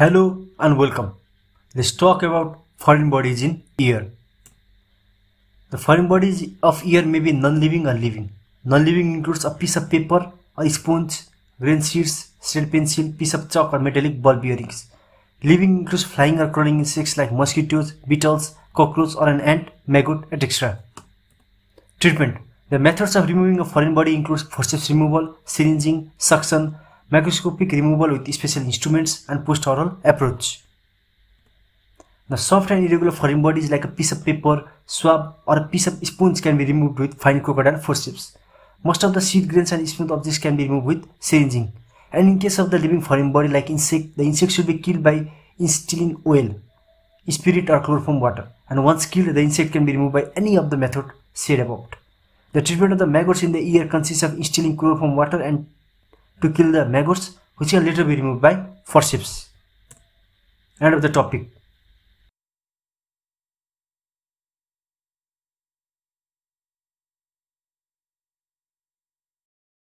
Hello and welcome. Let's talk about foreign bodies in ear. The foreign bodies of ear may be non-living or living. Non-living includes a piece of paper, a sponge, grain seeds, shell pencil, piece of chalk or metallic ball bearings. Living includes flying or crawling insects like mosquitoes, beetles, cockroach or an ant, maggot, etc. Treatment The methods of removing a foreign body includes forceps removal, syringing, suction, microscopic removal with special instruments, and post-aural approach. The soft and irregular foreign bodies like a piece of paper, swab, or a piece of sponge can be removed with fine crocodile forceps. Most of the seed grains and smooth objects can be removed with syringing. And in case of the living foreign body like insect, the insect should be killed by instilling oil, spirit or chloroform water. And once killed, the insect can be removed by any of the method said above. The treatment of the maggots in the ear consists of instilling chloroform water and to kill the maggots which can later be removed by forceps. End of the topic.